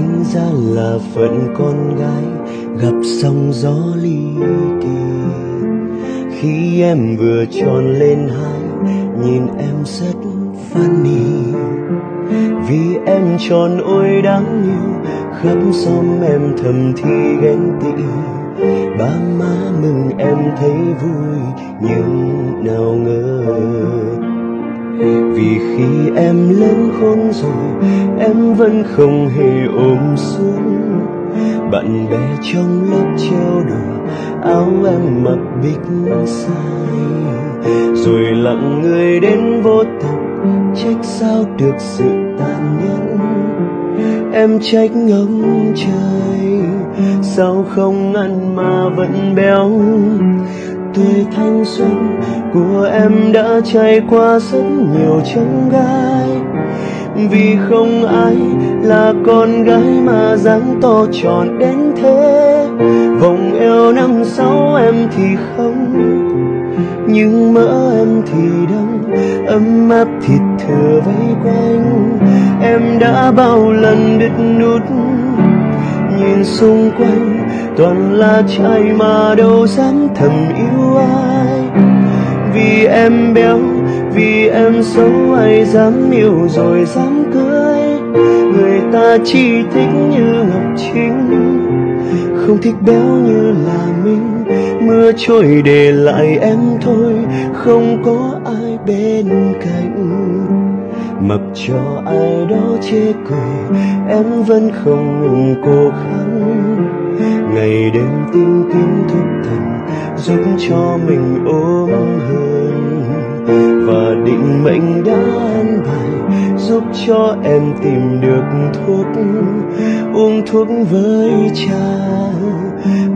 Đến ra là phận con gái, gặp sóng gió ly kỳ. Khi em vừa tròn lên hai, nhìn em rất funny. Vì em tròn ôi đáng yêu, khắp xóm em thầm thì ghen tị. Ba má mừng em thấy vui, nhưng nào ngờ vì khi em lớn khôn rồi, em vẫn không hề ôm xuống bạn bè trong lớp treo đùa áo em mặc bích sai. Rồi lặng người đến vô tận, trách sao được sự tàn nhẫn. Em trách ngóng trời, sao không ăn mà vẫn béo. Tuổi thanh xuân của em đã trải qua rất nhiều chông gai. Vì không ai là con gái mà dáng to tròn đến thế. Vòng eo năm sáu em thì không. Nhưng mỡ em thì đông ấm áp thịt thừa vây quanh. Em đã bao lần đứt nút, nhìn xung quanh. Toàn là trai mà đâu dám thầm yêu ai vì em béo, vì em xấu, ai dám yêu rồi dám cưới. Người ta chỉ thích như ngọc trinh không thích béo như là mình. Mưa trôi để lại em thôi, không có ai bên cạnh. Mặc cho ai đó chê cười, em vẫn không ngừng cố gắng ngày đêm tinh kính thần giúp cho mình ôm hơn. Và định mệnh đã an bài, giúp cho em tìm được thuốc, uống thuốc với cha.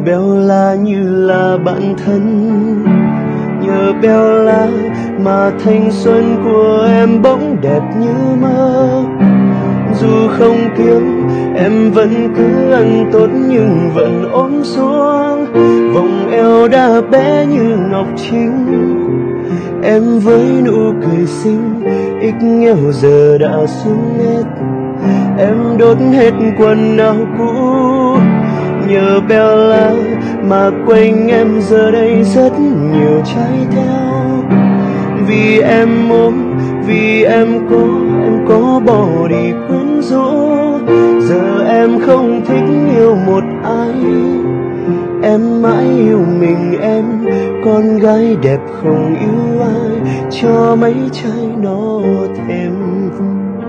Béo la như là bạn thân, nhờ béo la mà thanh xuân của em bỗng đẹp như mơ. Dù không kiếm em vẫn cứ ăn tốt nhưng vẫn ốm xuống. Vòng eo đã bé như ngọc trinh em với nụ cười xinh, ít nghèo giờ đã xuống hết. Em đốt hết quần áo cũ, nhờ Bella mà quanh em giờ đây rất nhiều trái theo vì em ốm vì em có em có bỏ em mãi yêu mình, em con gái đẹp không yêu ai, cho mấy trai nó thêm vui.